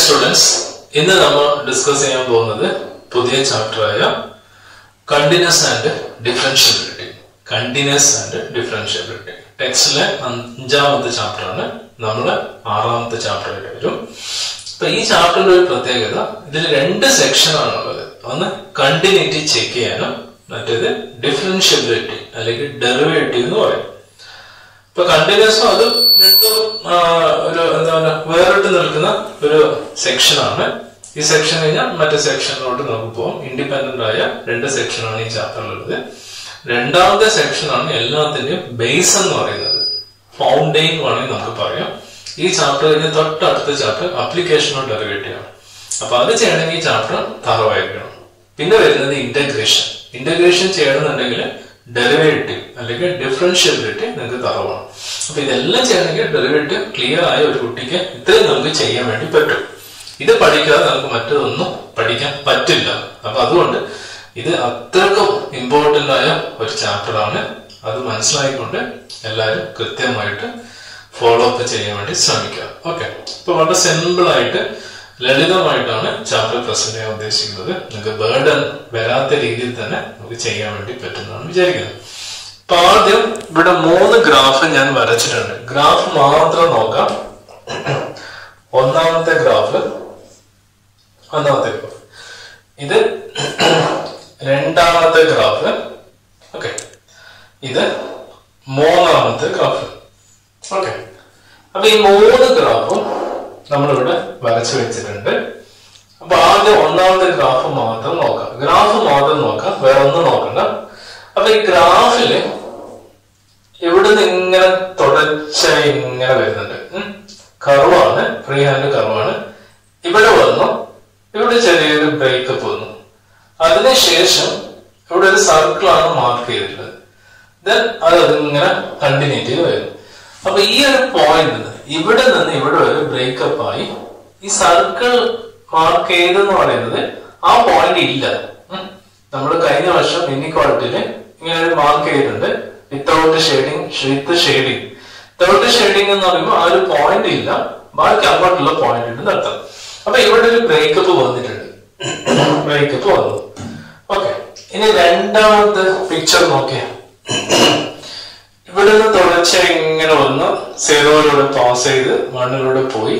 Students ഇന്ന് നമ്മൾ discuss ചെയ്യാൻ പോകുന്നത് പുതിയ ചാപ്റ്ററായ continuous and differentiability continuous and differentiability ടെക്സ്റ്റിലെ അഞ്ചാമത്തെ ചാപ്റ്ററാണ് നമ്മൾ ആറാമത്തെ ആയിട്ട് വരും. അപ്പൊ ഈ ചാപ്റ്ററിന്റെ ഒരു പ്രത്യേകത ഇതിൽ രണ്ട് സെക്ഷനാണ് ഉള്ളത്. ഒന്ന് കണ്ടിന്യൂറ്റി ചെക്ക് ചെയ്യാനും മറ്റേത് ഡിഫറൻഷ്യബിലിറ്റി അല്ലെങ്കിൽ ഡെറിവേറ്റീവ് എന്ന് പറയും. ഇപ്പൊ കണ്ടിന്യൂസും അത് രണ്ടും ഒരു എന്താ പറയുക വേറിട്ട് നിൽക്കുന്ന ഒരു സെക്ഷനാണ് ഈ സെക്ഷൻ കഴിഞ്ഞാൽ മറ്റു സെക്ഷനിലോട്ട് നമുക്ക് പോകാം ഇൻഡിപെൻഡന്റ് ആയ രണ്ട് സെക്ഷനാണ് ഈ ചാപ്റ്ററിലുള്ളത് രണ്ടാമത്തെ സെക്ഷനാണ് എല്ലാത്തിന്റെയും ബേസ് എന്ന് പറയുന്നത്. ഫൗണ്ടെയിൻ വേണമെങ്കിൽ നമുക്ക് പറയാം. ഈ ചാപ്റ്റർ കഴിഞ്ഞ തൊട്ടടുത്ത ചാപ്റ്റർ അപ്ലിക്കേഷൻ ഓഫ് ഡെറിവേറ്റീവ് ആണ്. അപ്പൊ അത് ചെയ്യണമെങ്കിൽ ഈ ചാപ്റ്റർ തറവായിരിക്കണം. പിന്നെ വരുന്നത് ഇന്റഗ്രേഷൻ ഇന്റഗ്രേഷൻ ചെയ്യണമെന്നുണ്ടെങ്കിൽ ഡെറിവേറ്റീവ് അല്ലെങ്കിൽ ഡിഫറൻഷ്യബിലിറ്റി നിങ്ങൾക്ക് തറവാണ്. അപ്പൊ ഇതെല്ലാം ചെയ്യണമെങ്കിൽ ഡെറിവേറ്റീവ് ക്ലിയർ ആയ ഒരു കുട്ടിക്ക് ഇത്രയും നമുക്ക് ചെയ്യാൻ വേണ്ടി പറ്റും. ഇത് പഠിക്കാതെ നമുക്ക് മറ്റൊന്നും പഠിക്കാൻ പറ്റില്ല. അപ്പൊ അതുകൊണ്ട് ഇത് അത്രക്കും ഇമ്പോർട്ടന്റ് ആയ ഒരു ചാപ്റ്ററാണ് അത് മനസ്സിലായിക്കൊണ്ട് എല്ലാവരും കൃത്യമായിട്ട് ഫോളോ അപ്പ് ചെയ്യാൻ വേണ്ടി ശ്രമിക്കുക. ഓക്കെ ഇപ്പൊ വളരെ സിമ്പിൾ ആയിട്ട് ലളിതമായിട്ടാണ് ചാപ്റ്റർ പ്രസന്റ് ചെയ്യാൻ ഉദ്ദേശിക്കുന്നത്. നിങ്ങൾക്ക് ബേർഡൻ വരാത്ത രീതിയിൽ തന്നെ നമുക്ക് ചെയ്യാൻ വേണ്ടി പറ്റുന്നതാണ് വിചാരിക്കുന്നത്. അപ്പൊ ആദ്യം ഇവിടെ മൂന്ന് ഗ്രാഫ് ഞാൻ വരച്ചിട്ടുണ്ട്. ഗ്രാഫ് മാത്രം നോക്കാം. ഒന്നാമത്തെ ഗ്രാഫ് ഒന്നാമത്തെ ഗ്രാഫ് ഇത് രണ്ടാമത്തെ ഗ്രാഫ് ഓക്കെ ഇത് മൂന്നാമത്തെ ഗ്രാഫ് ഓക്കെ അപ്പൊ ഈ മൂന്ന് ഗ്രാഫും നമ്മളിവിടെ വരച്ചു വെച്ചിട്ടുണ്ട്. അപ്പൊ ആദ്യം ഒന്നാമത്തെ ഗ്രാഫ് മാത്രം നോക്കാം. ഗ്രാഫ് മാത്രം നോക്കാം. വേറെ ഒന്നും നോക്കണ്ട. അപ്പൊ ഈ ഗ്രാഫിൽ ഇവിടുന്ന് ഇങ്ങനെ തുടച്ച ഇങ്ങനെ വരുന്നുണ്ട്. കർവാണ്. ഫ്രീ ഹാൻഡ് കർവാണ്. ഇവിടെ വന്നു. ഇവിടെ ചെറിയൊരു ബ്രേക്കപ്പ് വന്നു. അതിനുശേഷം ഇവിടെ ഒരു സർക്കിളാണ് മാർക്ക് ചെയ്തിട്ടുള്ളത്. ദെൻ അത് അതിങ്ങനെ കണ്ടിന്യൂ ചെയ്ത് വരുന്നു. അപ്പൊ ഈ ഒരു പോയിന്റ് ഇവിടെ നിന്ന് ഇവിടെ ഒരു ബ്രേക്കപ്പ് ആയി. ഈ സർക്കിൾ മാർക്ക് ചെയ്തെന്ന് പറയുന്നത് ആ പോയിന്റ് ഇല്ല. നമ്മൾ കഴിഞ്ഞ വർഷം ഇന്നിക്വാളിറ്റിയിൽ ഇങ്ങനെ ഒരു മാർക്ക് ചെയ്തിട്ടുണ്ട്. Without shading with shading without shading എന്ന് പറയുമ്പോൾ ആ ഒരു പോയിന്റ് ഇല്ല. ബാക്കി അങ്ങോട്ടുള്ള പോയിന്റ് ഉണ്ട് അർത്ഥം അപ്പൊ ഇവിടെ ഒരു ബ്രേക്കപ്പ് വന്നിട്ടുണ്ട്. ബ്രേക്കപ്പ് വന്നു. ഓക്കെ ഇനി രണ്ടാമത്തെ പിക്ചർ നോക്കിയാ. ഇവിടുന്ന് തുടർച്ച ഇങ്ങനെ വന്ന്. സീറോയിലൂടെ പാസ് ചെയ്ത് വണ്ണിലൂടെ പോയി.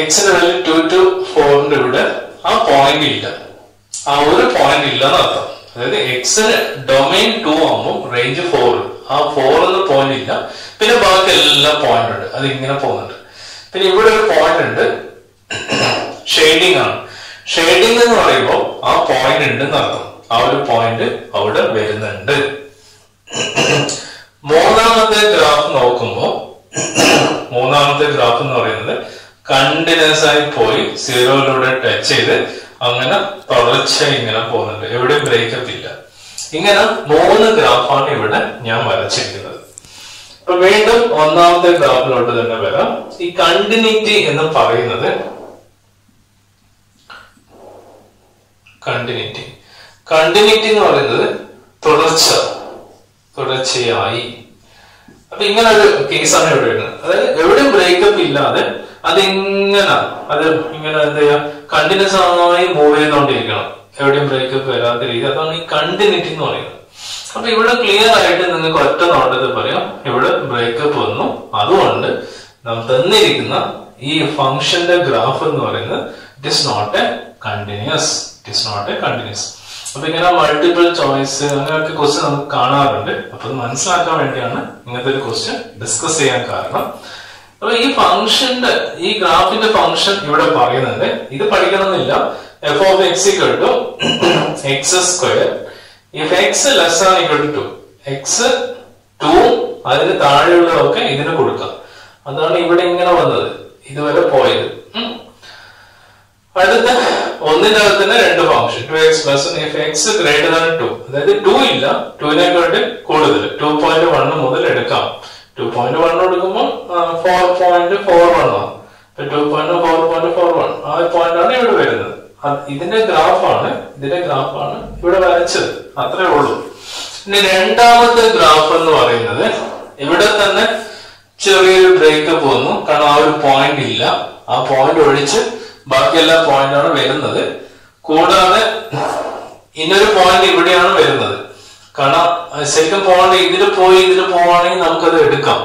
എക്സിന്റെ വാല്യൂ ടു ടു ഫോറിന്റെ ഇവിടെ ആ പോയിന്റ് ഇല്ല. ആ ഒരു പോയിന്റ് ഇല്ല എന്നർത്ഥം അതായത് എക്സിന് ഡൊമൈൻ ടു ആകുമ്പോൾ റേഞ്ച് ഫോർ ആ ഫോർ എന്ന പോയിന്റ് ഇല്ല. പിന്നെ ബാക്കി എല്ലാ പോയിന്റ് ഉണ്ട്. അത് ഇങ്ങനെ പോകുന്നുണ്ട്. പിന്നെ ഇവിടെ ഒരു പോയിന്റ് ഉണ്ട്. ഷെയ്ഡിങ് ആണ്. ഷെയ്ഡിങ് എന്ന് പറയുമ്പോൾ ആ പോയിന്റ് ഉണ്ട് എന്നർത്ഥം ആ ഒരു പോയിന്റ് അവിടെ വരുന്നുണ്ട്. മൂന്നാമത്തെ ഗ്രാഫ് നോക്കുമ്പോ മൂന്നാമത്തെ ഗ്രാഫ് എന്ന് പറയുന്നത് കണ്ടിന്യൂസ് ആയി പോയി സീറോയിലൂടെ ടച്ച് ചെയ്ത് അങ്ങനെ തുടർച്ച ഇങ്ങനെ പോകുന്നുണ്ട്. എവിടെയും ബ്രേക്കപ്പ് ഇല്ല. ഇങ്ങനെ മൂന്ന് ഗ്രാഫാണ് ഇവിടെ ഞാൻ വരച്ചിരിക്കുന്നത്. അപ്പൊ വീണ്ടും ഒന്നാമത്തെ ഗ്രാഫിലോട്ട് തന്നെ വരാം. ഈ കണ്ടിന്യൂറ്റി എന്ന് പറയുന്നത് കണ്ടിന്യൂറ്റി കണ്ടിന്യൂറ്റി എന്ന് പറയുന്നത് തുടർച്ച. തുടർച്ചയായി. അപ്പൊ ഇങ്ങനെ ഒരു കേസാണ് ഇവിടെ വരുന്നത് അതായത് എവിടെയും ബ്രേക്കപ്പ് ഇല്ലാതെ അതിങ്ങനെ അത് ഇങ്ങനെ എന്താ ചെയ്യാ? കണ്ടിന്യൂസ് ആയി മൂവ് ചെയ്തുകൊണ്ടിരിക്കണം. എവിടെയും ബ്രേക്കപ്പ് വരാത്ത രീതി അതാണ് ഈ കണ്ടിന്യൂറ്റി എന്ന് പറയുന്നത്. അപ്പൊ ഇവിടെ ക്ലിയർ ആയിട്ട് നിങ്ങൾക്ക് ഒറ്റ നോട്ടത്തിൽ പറയാം. ഇവിടെ ബ്രേക്കപ്പ് വന്നു. അതുകൊണ്ട് നാം തന്നിരിക്കുന്ന ഈ ഫംഗ്ഷന്റെ ഗ്രാഫ് എന്ന് പറയുന്നത് it is not a continuous it is not a continuous അപ്പൊ ഇങ്ങനെ മൾട്ടിപ്പിൾ ചോയ്സ് അങ്ങനെയൊക്കെ ക്വസ്റ്റ്യൻ നമുക്ക് കാണാറുണ്ട്. അപ്പൊ അത് മനസ്സിലാക്കാൻ വേണ്ടിയാണ് ഇങ്ങനത്തെ ഒരു ക്വസ്റ്റ്യൻ ഡിസ്കസ് ചെയ്യാൻ കാരണം. അപ്പൊ ഈ ഫംഗ്ഷന്റെ ഈ ഗ്രാഫിന്റെ ഫംഗ്ഷൻ ഇവിടെ പറയുന്നുണ്ട്. ഇത് പഠിക്കണമെന്നില്ല. F of x equal to x square if x less ആണ് ഇക്വൽ ടു എക്സ് ടു അതിന് താഴെയുള്ളതൊക്കെ ഇതിന് കൊടുക്കാം. അതാണ് ഇവിടെ ഇങ്ങനെ വന്നത്. ഇതുവരെ പോയത്. അടുത്ത ഒന്നിന്റെ അകത്ത് തന്നെ രണ്ട് function two x plus x greater than two അതായത് ടു ഇല്ല. ടുവിനെക്കാട്ട് കൂടുതൽ. ടു പോയിന്റ് വൺ മുതൽ എടുക്കാം. ടു പോയിന്റ് വൺ എടുക്കുമ്പോൾ ഫോർ പോയിന്റ് ഫോർ വൺ ആണ്. Two point four point four one ആ പോയിന്റ് ആണ് ഇവിടെ വരുന്നത്. ഇതിന്റെ ഗ്രാഫാണ് ഇതിന്റെ ഗ്രാഫാണ് ഇവിടെ വരച്ചത്. അത്രേ ഉള്ളൂ. ഇനി രണ്ടാമത്തെ ഗ്രാഫ് എന്ന് പറയുന്നത് ഇവിടെ തന്നെ ചെറിയൊരു ബ്രേക്കപ്പ് വന്നു കാരണം ആ ഒരു പോയിന്റ് ഇല്ല. ആ പോയിന്റ് ഒഴിച്ച് ബാക്കി എല്ലാ പോയിന്റാണ് വരുന്നത്. കൂടാതെ ഇന്നൊരു പോയിന്റ് ഇവിടെയാണ് വരുന്നത്. കാരണം ശരിക്കും പോകേണ്ട ഇതിൽ പോയി ഇതിൽ പോവാണെങ്കിൽ നമുക്കത് എടുക്കാം.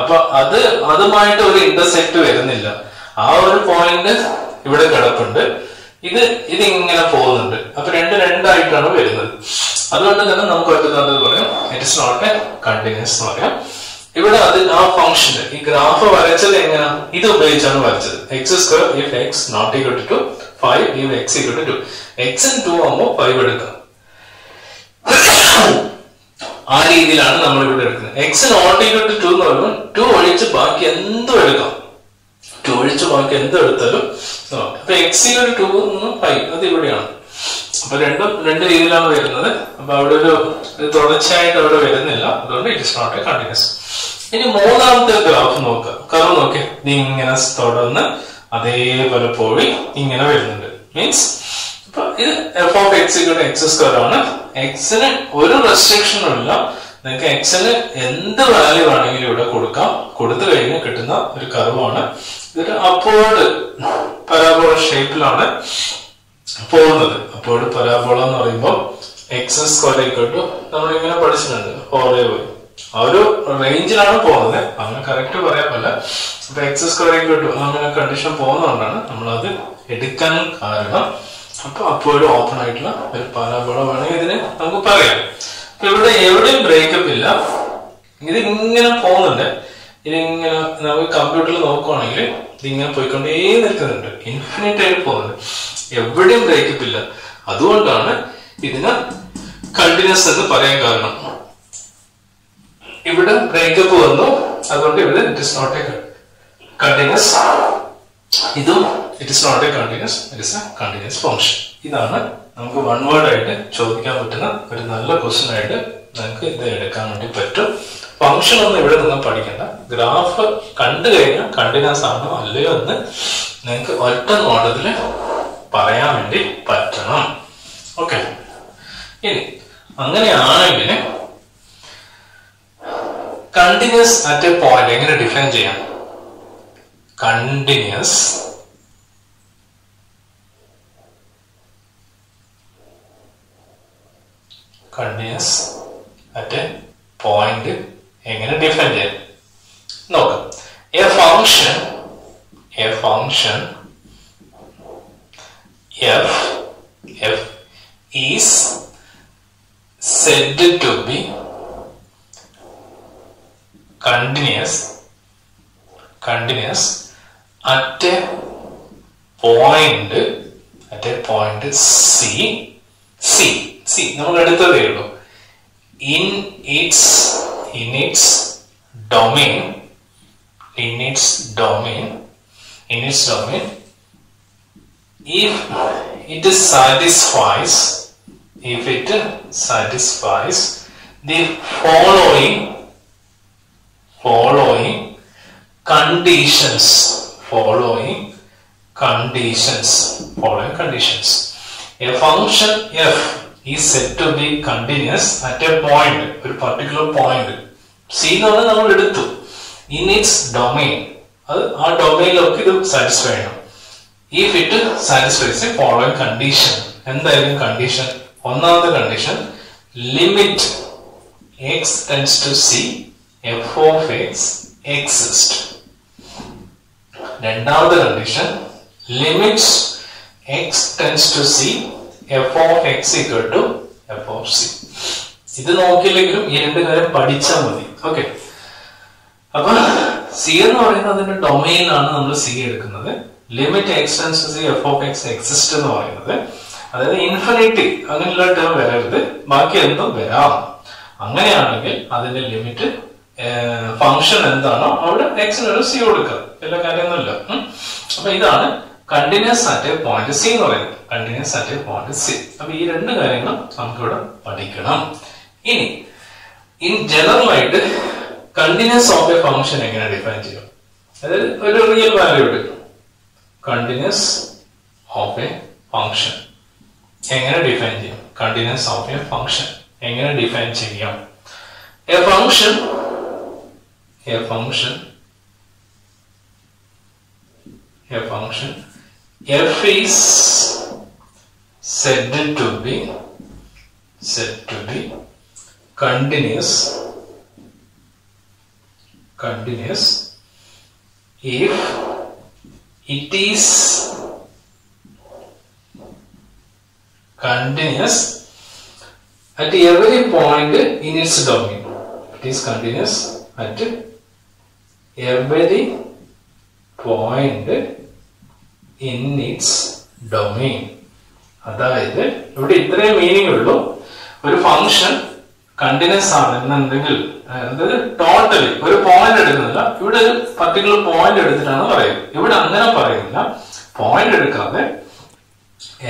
അപ്പൊ അത് അതുമായിട്ട് ഒരു ഇന്റർസെക്ട് വരുന്നില്ല. ആ ഒരു പോയിന്റ് ഇവിടെ കിടപ്പുണ്ട്. ഇത് ഇത് ഇങ്ങനെ പോകുന്നുണ്ട്. അപ്പൊ രണ്ട് രണ്ടായിട്ടാണ് വരുന്നത്. അതുകൊണ്ട് തന്നെ നമുക്ക് പറ്റുന്നത് പറയാം. It is not a continuous എന്ന് പറയാം. ഇവിടെ അതിൽ ആ ഫംഗ്ഷൻ ഈ ഗ്രാഫ് വരച്ചത് എങ്ങനെ? ഇത് ഉപയോഗിച്ചാണ് വരച്ചത്. X square if x not equal to five if x equal to x two ആകുമ്പോൾ ഫൈവ് എടുക്കാം. ആ രീതിയിലാണ് നമ്മൾ ഇവിടെ എടുക്കുന്നത്. X not equal to two എന്ന് പറയുമ്പോൾ ടു ഒഴിച്ച് ബാക്കി എന്തും എടുക്കാം. ടു ഒഴിച്ച് ബാക്കി എന്തും എടുത്താലും. അപ്പൊ എക്സ് ഈക്വൽ ടു ഫൈവ് അത് ഇവിടെയാണ്. അപ്പൊ രണ്ടും രണ്ട് രീതിയിലാണ് വരുന്നത്. അപ്പൊ അവിടെ ഒരു തുടർച്ചയായിട്ട് അവിടെ വരുന്നില്ല. അതുകൊണ്ട് it is not a continuous ഇനി മൂന്നാമത്തെ ഗ്രാഫ് നോക്കുക. കർവ് നോക്കിയ. ഇത് ഇങ്ങനെ തുടർന്ന് അതേപോലെ പോയി ഇങ്ങനെ വരുന്നുണ്ട്. മീൻസ് ഇപ്പൊ ഇത് f of x x square ആണ്. എക്സിന് ഒരു റെസ്ട്രിക്ഷനും ഇല്ല നിങ്ങൾക്ക് എക്സിന് എന്ത് വാല്യൂ ആണെങ്കിലും ഇവിടെ കൊടുക്കാം. കൊടുത്തു കഴിഞ്ഞാൽ കിട്ടുന്ന ഒരു കർവാണ് ഇതൊരു അപ്പോർഡ് പരാബോള ഷേപ്പിലാണ് പോകുന്നത്. അപ്പോൾ പരാബോള എന്ന് പറയുമ്പോൾ എക്സ് സ്ക്വയർ ഈക്വൽ ടു നമ്മൾ ഇങ്ങനെ പഠിച്ചിട്ടുണ്ട് ഓരേ പോയി ആ ഒരു റേഞ്ചിലാണ് പോകുന്നത്. അങ്ങനെ കറക്റ്റ് പറയാൻ പറ്റില്ല. അപ്പൊ എക്സ് സ്ക്വയർ കിട്ടും അങ്ങനെ കണ്ടീഷൻ പോകുന്നതുകൊണ്ടാണ് അത് എടുക്കാൻ കാരണം. അപ്പൊ അപ്പോഴും ഓപ്പൺ ആയിട്ടുള്ള ഒരു പരാബോള വേണമെങ്കിൽ ഇതിന് നമുക്ക് പറയാം. അപ്പൊ ഇവിടെ എവിടെയും ബ്രേക്കപ്പ് ഇല്ല. ഇത് ഇങ്ങനെ പോകുന്നുണ്ട്. ഇതിങ്ങനെ നമുക്ക് കമ്പ്യൂട്ടറിൽ നോക്കുവാണെങ്കിൽ ഇതിങ്ങനെ പോയിക്കൊണ്ടേ നിൽക്കുന്നുണ്ട്. ഇൻഫിനിറ്റ് ആയിട്ട് പോകുന്നുണ്ട്. എവിടെയും ബ്രേക്കപ്പ് ഇല്ല. അതുകൊണ്ടാണ് ഇതിന് കണ്ടിന്യൂസ് എന്ന് പറയാൻ കാരണം. ഇവിടെ ബ്രേക്കപ്പ് വന്നു. അതുകൊണ്ട് ഇവിടെ it is not a continuous ഇതും it is not a continuous it is a continuous function ഇതാണ് നമുക്ക് വൺ വേർഡ് ആയിട്ട് ചോദിക്കാൻ പറ്റുന്ന ഒരു നല്ല ക്വസ്റ്റ്യൻ ആയിട്ട് നമുക്ക് ഇത് എടുക്കാൻ വേണ്ടി പറ്റും. ഫംഗ്ഷൻ ഒന്നും ഇവിടെ നിന്ന് പഠിക്കണ്ട. ഗ്രാഫ് കണ്ടു കഴിഞ്ഞാൽ കണ്ടിന്യൂസ് ആണോ അല്ലയോ എന്ന് നിങ്ങൾക്ക് ഒറ്റ നോട്ടത്തിൽ പറയാൻ വേണ്ടി പറ്റണം. ഓക്കെ ഇനി അങ്ങനെയാണെങ്കിൽ കണ്ടിന്യൂസ് അറ്റ് എ പോയിന്റ് എങ്ങനെ ഡിഫൈൻ ചെയ്യാം? Continuous continuous at a point എങ്ങനെ ഡിഫൈൻ ചെയ്യാം? നോക്കാം. A function a function f f is said to be continuous continuous at a point at a point C C C നമ്മൾ എടുത്തതേ ഉള്ളൂ in its in its domain in its domain in its domain if it satisfies if it satisfies the following following conditions following conditions following conditions a function f ഈ set of b continuous at a point ഒരു particular point c എന്ന് പറഞ്ഞാൽ നമ്മൾ എടുത്തു. In its domain അത് ആ ഡൊമൈനിലൊക്കെ ഇത് satisfy ചെയ്യണം. ഈ ഫിറ്റ് സാറ്റിസ്ഫൈസ് ഫോളോയിങ് കണ്ടീഷൻ എന്തായാലും കണ്ടീഷൻ ഒന്നാമത്തെ condition limit x tends to c f of x exist രണ്ടാമത്തെ condition limits x tends to c f of x equal to f of c ഇത് നോക്കിയില്ലെങ്കിലും ഈ രണ്ട് കാര്യം പഠിച്ചാൽ മതി. ഓക്കെ അപ്പൊ സി എന്ന് പറയുന്നത് അതിന്റെ ഡൊമൈനിലാണ് നമ്മൾ സി എടുക്കുന്നത്. Limit x tends to c f of x exist എന്ന് പറയുന്നത്. അതായത് ഇൻഫിനിറ്റി അങ്ങനെയുള്ള ടേം വരരുത്. ബാക്കി എന്തും വരാം. അങ്ങനെയാണെങ്കിൽ അതിന്റെ ലിമിറ്റ് ഫംഗ്ഷൻ എന്താണോ അവിടെ എക്സിന് ഒരു സി കൊടുക്കുക എല്ലാ കാര്യമൊന്നുമില്ല. അപ്പൊ ഇതാണ് കണ്ടിന്യൂസ് അറ്റ് പോയിന്റ് സി എന്ന് പറയുന്നത്. കണ്ടിന്യൂസ് അറ്റ് പോയിന്റ് സി അപ്പൊ ഈ രണ്ട് കാര്യങ്ങളും നമുക്കിവിടെ പഠിക്കണം. ഇനി ഇൻ ജനറൽ ആയിട്ട് കണ്ടിന്യൂസ് ഓഫ് എ ഫംഗ്ഷൻ എങ്ങനെ ഡിഫൈൻ ചെയ്യും? അതായത് ഒരു റിയൽ വാല്യൂ എടുക്കും കണ്ടിന്യൂസ് ഓഫ് എ ഫംഗ്ഷൻ എങ്ങനെ ഡിഫൈൻ ചെയ്യും? കണ്ടിന്യൂസ് ഓഫ് എ ഫംഗ്ഷൻ എങ്ങനെ ഡിഫൈൻ ചെയ്യാം? A function a function. A function. F is said to be said to be continuous. Continuous. If it is continuous at every point in its domain. It is continuous at every point in its domain. അതായത് ഇവിടെ ഇത്രയും meaning ഉള്ളൂ. ഒരു function continuous ആണ് എന്നുണ്ടെങ്കിൽ അതായത് totally ഒരു point എടുക്കുന്നില്ല. ഇവിടെ പർട്ടിക്കുലർ പോയിന്റ് എടുത്തിട്ടാണ് പറയുന്നത്. ഇവിടെ അങ്ങനെ പറയുന്നില്ല. പോയിന്റ് എടുക്കാതെ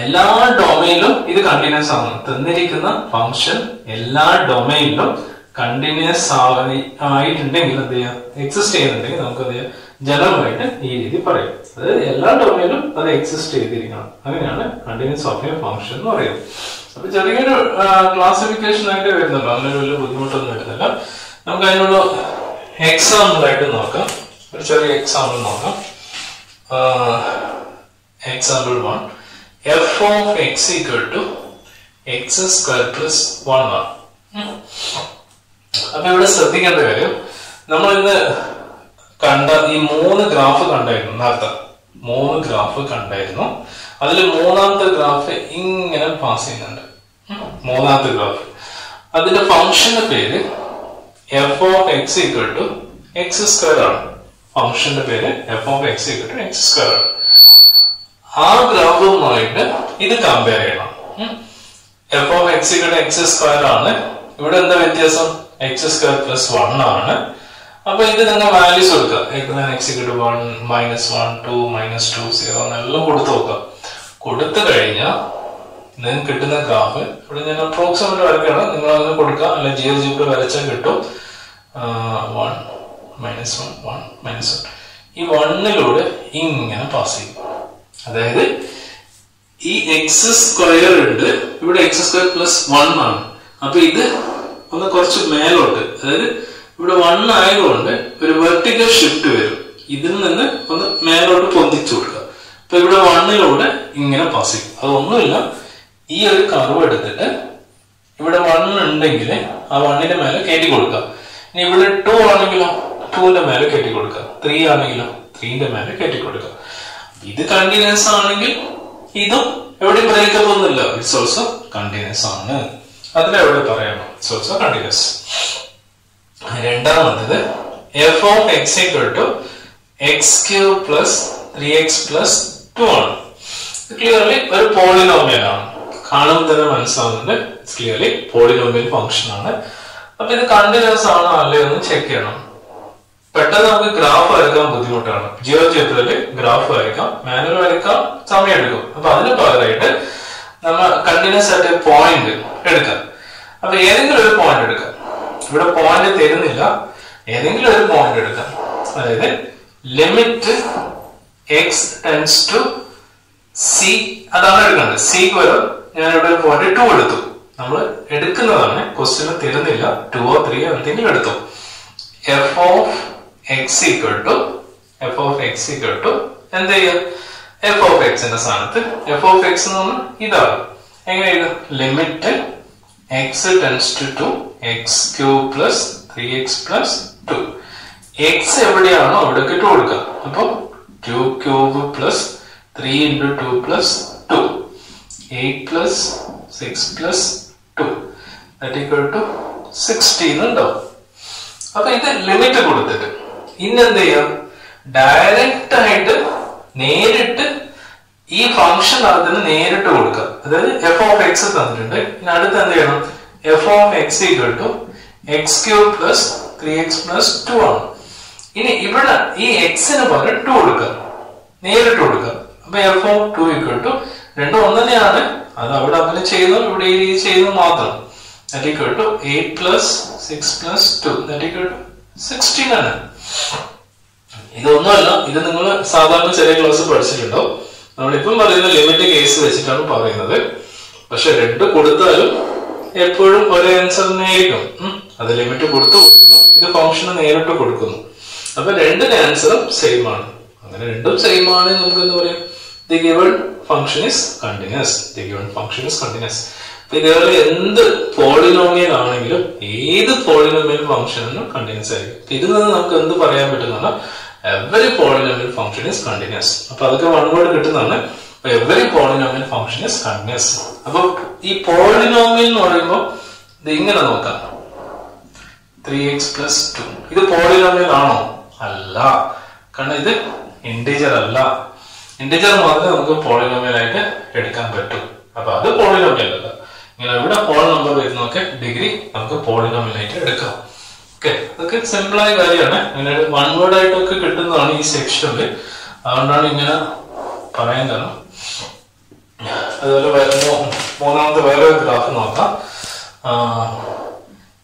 എല്ലാ ഡൊമൈനിലും ഇത് കണ്ടിന്യൂസ് ആണ്. തന്നിരിക്കുന്ന ഫംഗ്ഷൻ എല്ലാ ഡൊമൈനിലും കണ്ടിന്യൂസ് ആയിട്ടുണ്ടെങ്കിൽ എന്ത് ചെയ്യാം? എക്സിസ്റ്റ് ചെയ്യുന്നുണ്ടെങ്കിൽ നമുക്ക് എന്ത് ചെയ്യാം? ജനറലായിട്ട് ഈ രീതി പറയും. അത് എല്ലാ ഡൊമൈനിലും അത് എക്സിസ്റ്റ് ചെയ്തിരിക്കണം. അങ്ങനെയാണ് കണ്ടിന്യൂസ് ഓഫ് എ ഫംഗ്ഷൻ എന്ന് പറയുന്നത്. അപ്പൊ ചെറിയൊരു ക്ലാസിഫിക്കേഷൻ ആയിട്ട് വരുന്നുണ്ടോ. അങ്ങനെ വലിയ ബുദ്ധിമുട്ടൊന്നും വരുന്നില്ല. നമുക്ക് അതിനുള്ള എക്സാമ്പിൾ ആയിട്ട് നോക്കാം. ഒരു ചെറിയ എക്സാമ്പിൾ നോക്കാം. Example one f of x equal to x square plus one ആണ്. അപ്പൊ ഇവിടെ ശ്രദ്ധിക്കേണ്ട കാര്യം നമ്മൾ ഇന്ന് കണ്ട ഈ മൂന്ന് ഗ്രാഫ് കണ്ടായിരുന്നു നേരത്തെ. മൂന്ന് ഗ്രാഫ് കണ്ടായിരുന്നു. അതിൽ മൂന്നാമത്തെ ഗ്രാഫ് ഇങ്ങനെ പാസ് ചെയ്യുന്നുണ്ട്. മൂന്നാമത്തെ ഗ്രാഫ്. അതിന്റെ ഫംഗ്ഷന്റെ പേര് f of x equal to x square ആണ്. ഫംഗ്ഷന്റെ പേര് f of x equal to x square ആണ്. ആ ഗ്രാഫുമായിട്ട് ഇത് കമ്പയർ ചെയ്യണം. F of x equal to x square ആണ്. ഇവിടെ എന്താ വ്യത്യാസം? എക്സ് സ്ക്വയർ പ്ലസ് വൺ ആണ്. അപ്പൊ ഇത് നിങ്ങൾ വാല്യൂസ് കൊടുക്കുക. Equal one minus one two minus two zero എന്നെല്ലാം കൊടുത്തു നോക്കാം കൊടുത്തു കഴിഞ്ഞാൽ നിങ്ങൾക്ക് കിട്ടുന്ന ഗ്രാഫ് ഇവിടെ ഞാൻ അപ്രോക്സിമേറ്റ് വരയ്ക്കണം നിങ്ങൾ അതിന് കൊടുക്കുക. അല്ലെ ജിയോ ജിബിൾ വരച്ചാൽ കിട്ടും. One minus one one minus one ഈ വണ്ണിലൂടെ ഇങ്ങനെ പാസ് ചെയ്യും. അതായത് ഈ എക്സ് സ്ക്വയർ ഉണ്ട്. ഇവിടെ എക്സ് സ്ക്വയർ പ്ലസ് വൺ ആണ്. അപ്പൊ ഇത് ഒന്ന് കുറച്ച് മേലോട്ട്. അതായത് ഇവിടെ വൺ ആയതുകൊണ്ട് ഒരു വെർട്ടിക്കൽ ഷിഫ്റ്റ് വരും. ഇതിൽ നിന്ന് ഒന്ന് മേലോട്ട് പൊന്തിച്ചു കൊടുക്കുക. അപ്പൊ ഇവിടെ വണ്ണിലൂടെ ഇങ്ങനെ പാസ് ചെയ്യും. അതൊന്നുമില്ല ഈ ഒരു കർവ് എടുത്തിട്ട് ഇവിടെ വൺ ഉണ്ടെങ്കിൽ ആ വണ്ണിന്റെ മേലെ കയറ്റി കൊടുക്കുക. ഇനി ഇവിടെ ടു ആണെങ്കിലോ ടൂവിന്റെ മേലെ കയറ്റി കൊടുക്കുക. ത്രീ ആണെങ്കിലോ ത്രീന്റെ മേലെ കയറ്റി കൊടുക്കുക. ഇത് കണ്ടിന്യൂസ് ആണെങ്കിൽ ഇതും എവിടെയും ബ്രേക്കപ്പ് ഒന്നുമില്ല. ഇറ്റ്സ് ഓൾസോ കണ്ടിന്യൂസ് ആണ്. അതിലെവിടെ പറയണം സോ സോ കണ്ടിന്യൂസ് രണ്ടാമത്തത് f of x equal to x cube plus three x plus two ആണ്. ക്ലിയർലി ഒരു പോളിനോമിയൽ ആണ്. കാണുമ്പോൾ തന്നെ മനസ്സിലാവുന്നുണ്ട്. ക്ലിയർലി പോളിനോമിയൽ ഫംഗ്ഷൻ ആണ്. അപ്പൊ ഇത് കണ്ടിന്യൂസ് ആണോ അല്ലയോ എന്ന് ചെക്ക് ചെയ്യണം. പെട്ടെന്ന് നമുക്ക് ഗ്രാഫ് വരയ്ക്കാൻ ബുദ്ധിമുട്ടാണ്. ജിയോ ചിത്രത്തിൽ ഗ്രാഫ് വരയ്ക്കാം. മാനുവൽ വരയ്ക്കാം. സമയം എടുക്കും. അപ്പൊ അതിന് പകരമായിട്ട് നമ്മൾ കണ്ടിന്യൂസ് ആയിട്ട് പോയിന്റ് അപ്പൊ ഏതെങ്കിലും ഒരു പോയിന്റ് എടുക്കാം. ഇവിടെ പോയിന്റ് തരുന്നില്ല. ഏതെങ്കിലും ഒരു പോയിന്റ് എടുക്കാം. അതായത് limit x tends to c അതാണ് എടുക്കേണ്ടത്. സി വരും ഞാൻ ഇവിടെ ഒരു പോയിന്റ് ടു എടുത്തു. നമ്മൾ എടുക്കുന്നതാണ്. ക്വസ്റ്റ്യന് തരുന്നില്ല. ടു ഓ ത്രീ എന്തെങ്കിലും എടുത്തു. F of x equal to f of x equal to എന്ത് ചെയ്യുക? എഫ് ഓഫ് എക്സിന്റെ സ്ഥാനത്ത് എഫ് ഓഫ് എക്സ് എന്ന് പറഞ്ഞാൽ ഇതാണ്. എങ്ങനെയാണ് limit tends to two x cube plus three x plus two x എവിടെയാണോ അവിടേക്ക് ഇട്ട് കൊടുക്കുക. അപ്പോൾ two cube plus three into two plus two eight plus six plus two that equal to sixteen ഉണ്ടാവും അപ്പൊ ഇത് ലിമിറ്റ് കൊടുത്തിട്ട്. ഇന്നെന്ത് ചെയ്യാം? ഡയറക്റ്റ് ആയിട്ട് നേരിട്ട് ഈ ഫംഗ്ഷൻ അതിന് നേരിട്ട് കൊടുക്കുക. അതായത് എഫ് ഓഫ് എക്സ് തന്നിട്ടുണ്ട്. ഇനി അടുത്ത് എന്ത് ചെയ്യണം? F of x equal to x cube plus three x plus two ആണ്. ഇനി ഇവിടെ ഈ എക്സിന് പകരം ടു കൊടുക്കുക. നേരിട്ട് കൊടുക്കുക. അപ്പൊ f of two equal to രണ്ടും ഒന്ന് തന്നെയാണ് അത് അവിടെ അങ്ങനെ ചെയ്തു ഇവിടെ ഈ ചെയ്തു മാത്രം. To 8 plus 6 plus 2 that equal to 16 ആണ്. ഇതൊന്നുമല്ല ഇത് നിങ്ങൾ സാധാരണ ചെറിയ ക്ലാസ് പഠിച്ചിട്ടുണ്ടോ നമ്മളിപ്പം പറയുന്ന ലിമിറ്റ് കേസ് വെച്ചിട്ടാണ് പറയുന്നത്. പക്ഷെ രണ്ട് കൊടുത്താലും എപ്പോഴും ഒരേ ആൻസർ തന്നെയായിരിക്കും. അത് ലിമിറ്റ് കൊടുത്തു കൊടുക്കുന്നു. ഇത് ഫംഗ്ഷന് നേരിട്ട് കൊടുക്കുന്നു. അപ്പൊ രണ്ടിന് ആൻസറും സെയിം ആണ്. അങ്ങനെ രണ്ടും സെയിം ആണ് നമുക്ക് എന്താ പറയാ? The given function is continuous the given function is continuous ഇതേപോലെ എന്ത് പോളിനോമിയൽ ആണെങ്കിലും ഏത് പോളിനോമിയൽ ഫംഗ്ഷനും കണ്ടിന്യൂസ് ആയിരിക്കും. ഇതിൽ നിന്ന് നമുക്ക് എന്ത് പറയാൻ പറ്റുന്നതാണ്? Every polynomial function is continuous അപ്പൊ അതൊക്കെ വൺ വേർഡ് കിട്ടുന്നതാണ് every polynomial function is continuous അപ്പൊ ഈ പോളിനോമിയൽ എന്ന് പറയുമ്പോൾ ഇത് ഇങ്ങനെ നോക്കാം. ത്രീ എക്സ് പ്ലസ് ടു ഇത് പോളിനോമിയൽ ആണോ? അല്ല. കാരണം ഇത് ഇന്റീജർ അല്ല. ഇന്റീജർ മാത്രമേ നമുക്ക് പോളിനോമിയൽ ആയിട്ട് എടുക്കാൻ പറ്റൂ. അപ്പൊ അത് പോളിനോമിയൽ അല്ല. ഇങ്ങനെ ഇവിടെ പോൾ നമ്പർ വരുന്നൊക്കെ ഡിഗ്രി നമുക്ക് പോളിനോമിയൽ ആയിട്ട് എടുക്കാം. ഓക്കെ അതൊക്കെ സിമ്പിൾ ആയ കാര്യമാണ്. അങ്ങനെ വൺ വേർഡ് ആയിട്ടൊക്കെ കിട്ടുന്നതാണ് ഈ സെക്ഷനിൽ അതുകൊണ്ടാണ് ഇങ്ങനെ പറയാൻ കാരണം. അതുപോലെ മൂന്നാമത്തെ വേറെ ഗ്രാഫ് നോക്കാം.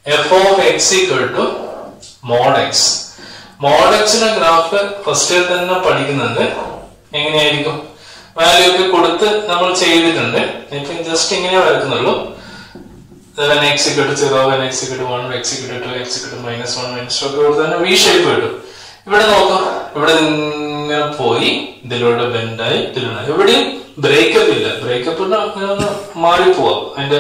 F of x equal to mod x mod എക്സിന്റെ ഗ്രാഫ് ഫസ്റ്റ് തന്നെ പഠിക്കുന്നുണ്ട്. എങ്ങനെയായിരിക്കും? വാല്യൂ ഒക്കെ കൊടുത്ത് നമ്മൾ ചെയ്തിട്ടുണ്ട്. ഇപ്പൊ ജസ്റ്റ് ഇങ്ങനെ വരക്കുന്നുള്ളൂ. When x equal to zero when x equal to one x equal to x equal to minus one minus two ഒക്കെ കൊടുത്ത് തന്നെ വി ഷേപ്പ് കിട്ടും ഇവിടെ നോക്കാം. ഇവിടെ ഇങ്ങനെ പോയി. ഇതിലൂടെ ബെൻഡായി ഇതിലൂടെ. എവിടെയും ബ്രേക്കപ്പ് ഇല്ല. ബ്രേക്കപ്പ് മാറിപ്പോവാം അതിന്റെ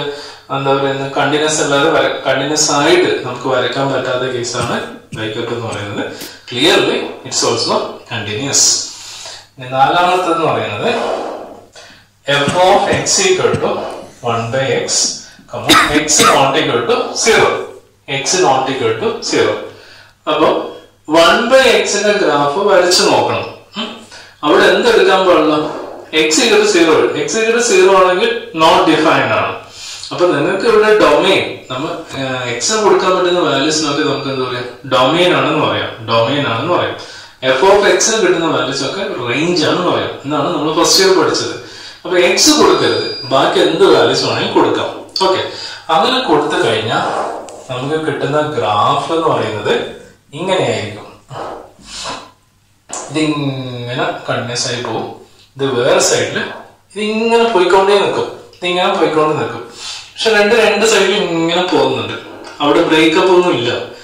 എന്താ പറയുന്നത്? കണ്ടിന്യൂസ് അല്ലാതെ കണ്ടിന്യൂസ് ആയിട്ട് നമുക്ക് വരയ്ക്കാൻ പറ്റാത്ത കേസാണ് ബ്രേക്കപ്പ് എന്ന് പറയുന്നത്. ക്ലിയർലി ഇറ്റ്സ് ഓൾസോ കണ്ടിന്യൂസ് നാലാമത്തെ എന്ന് പറയുന്നത് f of x equal to one by x x not equal to zero x not equal to zero അപ്പൊ വൺ ബൈ എക്സിന്റെ ഗ്രാഫ് വരച്ചു നോക്കണം. അവിടെ എന്തെടുക്കാൻ പാടില്ല? X equal zero x equal zero ആണെങ്കിൽ നോട്ട് ഡിഫൈൻഡ് ആണ്. അപ്പൊ നിങ്ങൾക്ക് ഇവിടെ ഡൊമൈൻ നമ്മൾ എക്സ് കൊടുക്കാൻ പറ്റുന്ന വാല്യൂസ് നോക്കി നമുക്ക് എന്താ പറയാ? ഡൊമൈൻ ആണെന്ന് പറയാം. ഡൊമൈൻ ആണെന്ന് പറയാം. എഫ് ഓഫ് എക്സിന് കിട്ടുന്ന വാല്യൂസ് ഒക്കെ റേഞ്ച് ആണെന്ന് പറയാം. എന്നാണ് നമ്മൾ ഫസ്റ്റ് ഇയർ പഠിച്ചത്. അപ്പൊ എക്സ് കൊടുക്കരുത്. ബാക്കി എന്ത് വാല്യൂസ് വേണമെങ്കിൽ കൊടുക്കാം. ഓക്കെ അങ്ങനെ കൊടുത്തു കഴിഞ്ഞാൽ നമുക്ക് കിട്ടുന്ന ഗ്രാഫ് എന്ന് പറയുന്നത് ഇങ്ങനെയായിരിക്കും. ഇതിങ്ങനെ കണ്ടിന്യൂസ് ആയി പോകും ഇത് വേറെ സൈഡിൽ ഇതിങ്ങനെ പോയിക്കൊണ്ടേ നിൽക്കും. ഇതിങ്ങനെ പോയിക്കൊണ്ട് നിൽക്കും. പക്ഷെ രണ്ട് രണ്ട് സൈഡിൽ ഇങ്ങനെ പോകുന്നുണ്ട്. അവിടെ ബ്രേക്കപ്പ് ഒന്നും ഇല്ല.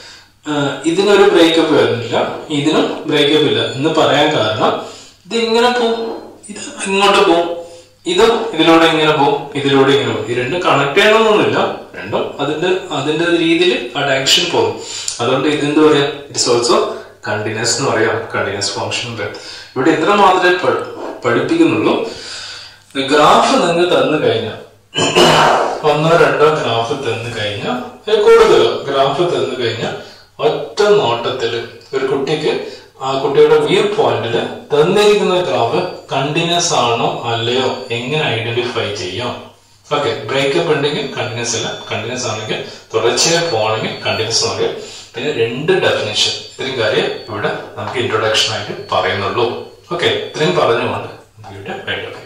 ഇതിനൊരു ബ്രേക്കപ്പ് വരുന്നില്ല. ഇതിനും ബ്രേക്കപ്പ് ഇല്ല. എന്ന് പറയാൻ കാരണം ഇത് ഇങ്ങനെ പോവും. ഇത് ഇങ്ങോട്ട് പോവും. ഇതും ഇതിലൂടെ ഇങ്ങനെ പോവും ഇതിലൂടെ ഇങ്ങനെ പോകും. ഈ രണ്ടും കണക്ട് ചെയ്യണമെന്നൊന്നുമില്ല. രണ്ടും അതിന്റെ അതിന്റെ രീതിയിൽ ആ ഡയറക്ഷൻ പോകും. അതുകൊണ്ട് ഇതെന്ത് പറയാം? ഇറ്റ്സ് ഓൾസോ കണ്ടിന്യൂസ് എന്ന് പറയാം. കണ്ടിന്യൂസ് ഫംഗ്ഷൻ ഇവിടെ എത്ര മാത്രമേ പഠിപ്പിക്കുന്നുള്ളൂ. ഗ്രാഫ് നിങ്ങൾ തന്നു കഴിഞ്ഞാൽ ഒന്നോ രണ്ടോ ഗ്രാഫ് തന്നു കഴിഞ്ഞാൽ കൂടുതലോ? ഗ്രാഫ് തന്നു കഴിഞ്ഞാൽ ഒറ്റ നോട്ടത്തിൽ ഒരു കുട്ടിക്ക് ആ കുട്ടിയുടെ വ്യൂ പോയിന്റിൽ തന്നിരിക്കുന്ന ഗ്രാഫ് കണ്ടിന്യൂസ് ആണോ അല്ലയോ എങ്ങനെ ഐഡന്റിഫൈ ചെയ്യാം? ഓക്കെ ബ്രേക്കപ്പ് ഉണ്ടെങ്കിൽ കണ്ടിന്യൂസ് അല്ല കണ്ടിന്യൂസ് ആണെങ്കിൽ തുടർച്ചയായി പോകണമെങ്കിൽ കണ്ടിന്യൂസ് ആണെങ്കിൽ പിന്നെ രണ്ട് ഡെഫിനേഷൻ ഇത്രയും കാര്യം ഇവിടെ നമുക്ക് ഇൻട്രൊഡക്ഷൻ ആയിട്ട് പറയുന്നുള്ളൂ. ഓക്കെ ഇത്രയും പറഞ്ഞുകൊണ്ട് നമുക്ക് ഇവിടെ വേണ്ടത്